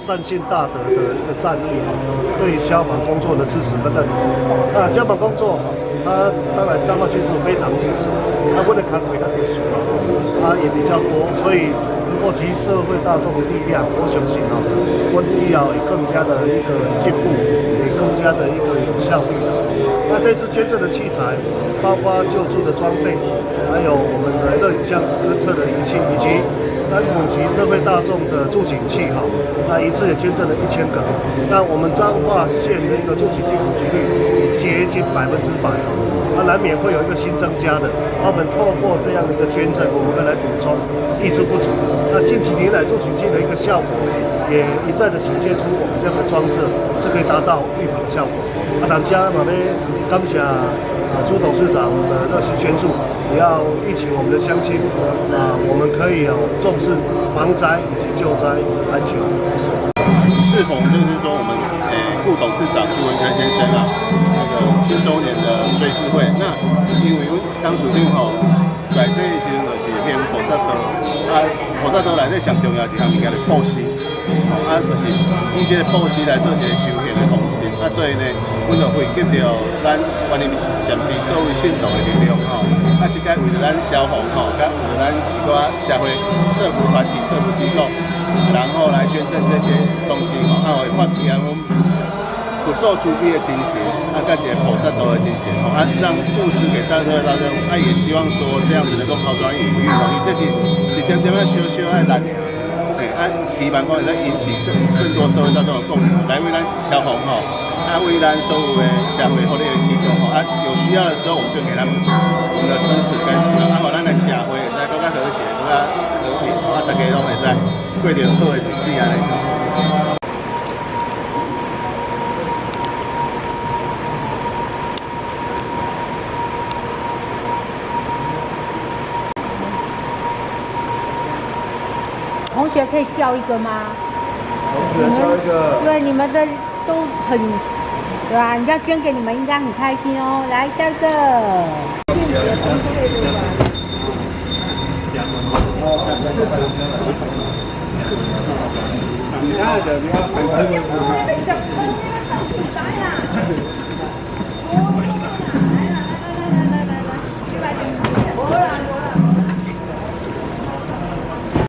善心大德的一个善意哈，对消防工作的支持等等。啊消防工作哈，他当然张茂先生非常支持，他为了看回他的书啊，他也比较多，所以能够集社会大众的力量，我相信啊，温医疗也更加的一个进步，也更加的一个有效率的。那这次捐赠的器材，包括救助的装备，还有我们的热影像侦测的仪器，以及那普及社会大众的助警器哈，那一次也捐赠了一千个。那我们彰化县的一个助警器普及率接近百分之百哈，那难免会有一个新增加的。那我们透过这样的一个捐赠，我们来补充益处不足。那近几年来做警器的一个效果，也一再的显现出我们这样的装设是可以达到预防的效果。啊，大家嘛要感谢啊朱董事长的热心捐助，也要预请我们的乡亲啊，我们可以啊重视防灾以及救灾安全。是否就是说我们诶副董事长朱文开先生啊，那个七周年的追思会，那因为当主任吼在这时阵就是偏菩萨道，啊都来这上重要一项物件是布施，吼啊就是用这个布施来做一个修行的方式，啊所以呢，阮就会给到咱关于暂时所有信徒的力量吼，啊即个为了咱消防吼，甲为了咱一寡社会社福团体、社福机构，然后来捐赠这些东西吼，啊会发扬我们做主币的精神，啊，加一个菩萨道的精神，吼，啊，让布施给大家大众，啊，也希望说这样子能够抛砖引玉，吼，伊这是一点点仔小小爱力量，诶，啊，希望讲会使引起更更多社会大众的共鸣，来为咱消防吼，啊，为咱所有的社会福利的机构吼，啊，有需要的时候我们就给他们我们的支持跟，啊，互咱的社会会使更加和谐，更加和平，啊，大家拢会使过着好的日子安同学可以笑一个吗？同学笑一个，对，你们的都很，对吧？人家捐给你们，应该很开心哦。来，下一个。